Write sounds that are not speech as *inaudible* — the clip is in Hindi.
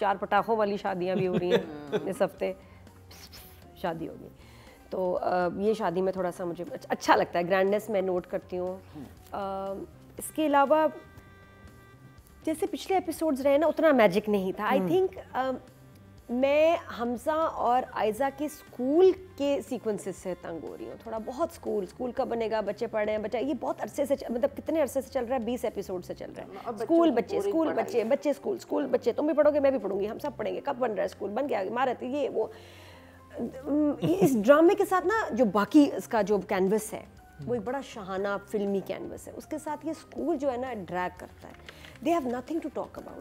चार पटाखों वाली शादियाँ भी हो रही हैं *laughs* इस हफ़्ते। शादी होगी। तो आ, ये शादी में थोड़ा सा मुझे अच्छा लगता है। ग्रैंडनेस मैं नोट करती हूँ। uh, इसके अलावा जैसे पिछले एपिसोड्स रहे ना उतना मैजिक नहीं था। आई थिंक मैं हमजा और आयजा के स्कूल के सीक्वेंसेस से तंग हो रही हूँ। थोड़ा बहुत स्कूल स्कूल कब बनेगा बच्चे पढ़ रहे हैं बच्चा ये बहुत अरसे से मतलब कितने अरसे से चल रहा है? बीस एपिसोड से चल रहा है। स्कूल बच्चे स्कूल बच्चे बच्चे स्कूल स्कूल बच्चे तुम भी पढ़ोगे मैं भी पढ़ूँगी हम सब पढ़ेंगे। कब बन रहा है स्कूल? बन गया इमारत ये वो। इस ड्रामे के साथ ना जो बाकी इसका जो कैनवस है वो एक बड़ा शहाना फिल्मी कैनवस है। उसके साथ ये स्कूल जो है ना ड्रैग करता है। They have nothing to talk about